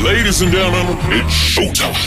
Ladies and gentlemen, it's showtime.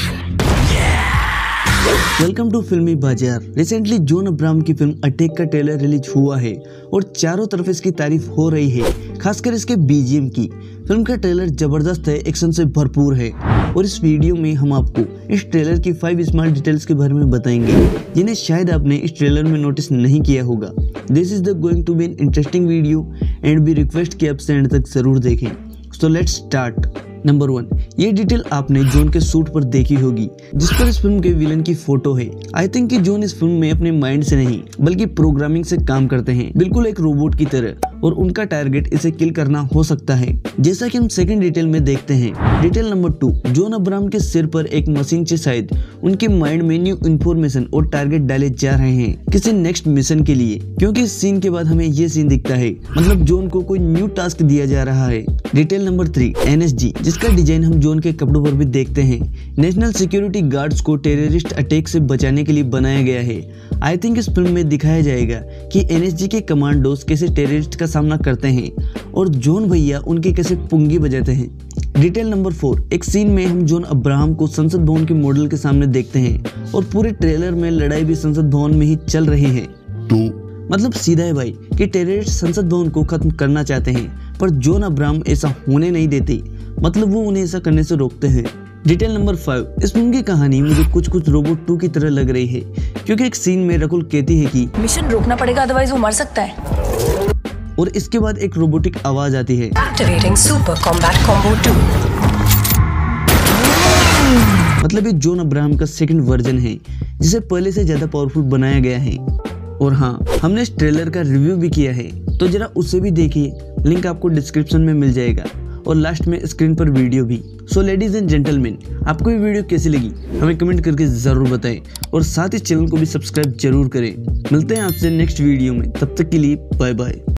Welcome to फिल्मी बाज़ार recently John Abraham की फ़िल्म अटैक का ट्रेलर रिलीज़ हुआ है और चारों तरफ़ इसकी तारीफ़ हो रही है खासकर इसके बीजीएम की। फ़िल्म का ट्रेलर ज़बरदस्त है एक्शन से भरपूर है। और इस वीडियो में हम आपको इस ट्रेलर की फाइव स्मॉल डिटेल्स के बारे में बताएँगे जिन्हें शायद आपने इस ट्रेलर में नोटिस नहीं किया होगा। This is the going to be an interesting video and be request की आप एंड तक ज़रूर देखें। So let's start number one ये डिटेल आपने जोन के सूट पर देखी होगी, जिस पर इस फ़िल्म के विलन की फ़ोटो है। आई थिंक कि जोन इस फ़िल्म में अपने माइंड से नहीं, बल्कि प्रोग्रामिंग से काम करते हैं। बिल्कुल एक रोबोट की तरह। और उनका टारगेट इसे किल करना हो सकता है। जैसा कि हम सेकंड डिटेल में देखते हैं। Detail number two John Abraham के सिर पर एक मशीन से शायद उनके माइंड में न्यू इन्फॉर्मेशन और टारगेट डाले जा रहे हैं किसी नेक्स्ट मिशन के लिए। क्योंकि इस सीन के बाद हमें ये सीन दिखता है मतलब जोन को कोई न्यू टास्क दिया जा रहा है। डिटेल नंबर थ्री एनएसजी जिसका डिज़ाइन हम जोन के कपड़ों पर भी देखते हैं। नेशनल सिक्योरिटी गार्ड्स को टेररिस्ट अटैक से बचाने के लिए बनाया गया है। आई थिंक इस फ़िल्म में दिखाया जाएगा कि एनएसजी के कमांडोज कैसे टेररिस्ट का सामना करते हैं और जोन भैया उनके कैसे पुंगी बजाते हैं। डिटेल नंबर फोर एक सीन में हम जोन अब्राहम को संसद भवन के मॉडल के सामने देखते हैं और पूरे ट्रेलर में लड़ाई भी संसद भवन में ही चल रही है। तो मतलब सीधा है भाई कि टेररिस्ट संसद भवन को खत्म करना चाहते हैं पर जोन अब्राहम ऐसा होने नहीं देते। मतलब वो उन्हें ऐसा करने से रोकते हैं। डिटेल नंबर फाइव इस फ़िल्म की कहानी मुझे कुछ कुछ रोबोट टू की तरह लग रही है क्योंकि एक सीन में रकुल कहती है कि मिशन रोकना पड़ेगा अदरवाइज़ वो मर सकता है। और इसके बाद एक रोबोटिक आवाज़ आती है। एक्टिवेटिंग सुपर कॉम्बैट कॉम्बो 2 मतलब ये जोन अब्राहम का सेकंड वर्जन है जिसे पहले से ज़्यादा पावरफुल बनाया गया है। और हाँ हमने इस ट्रेलर का रिव्यू भी किया है तो जरा उसे भी देखिए। लिंक आपको डिस्क्रिप्शन में मिल जाएगा और लास्ट में स्क्रीन पर वीडियो भी। सो लेडीज़ एंड जेंटलमैन आपको ये वीडियो कैसी लगी? हमें कमेंट करके ज़रूर बताएँ और साथ ही चैनल को भी सब्सक्राइब ज़रूर करें। मिलते हैं आपसे नेक्स्ट वीडियो में। तब तक के लिए बाय बाय